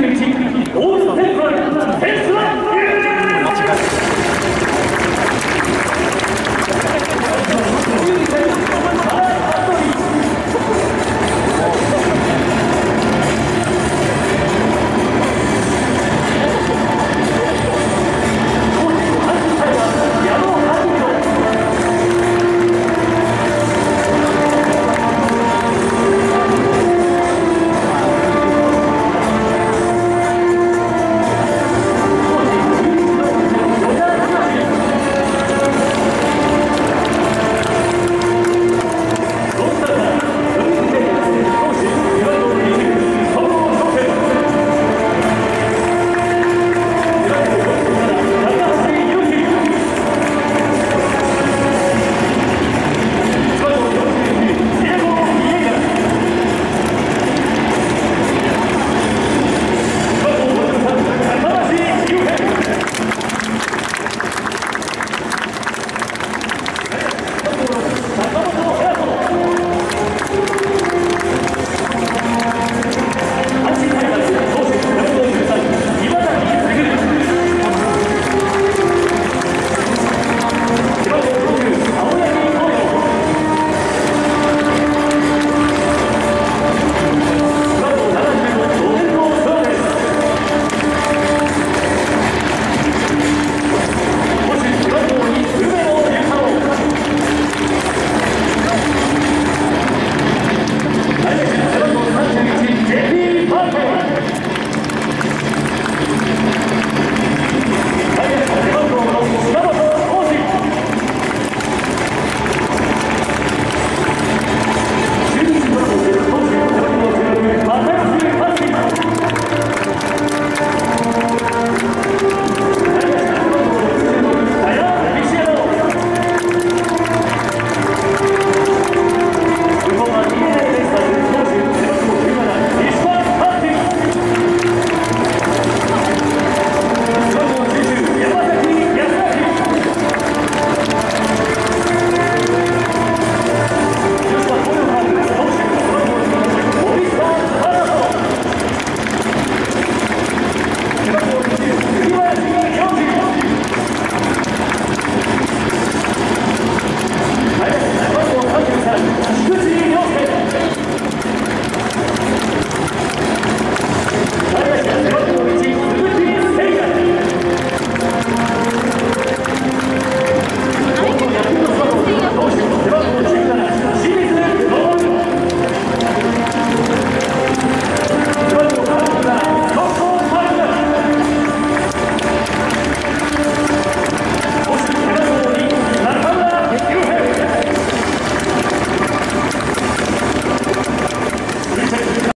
21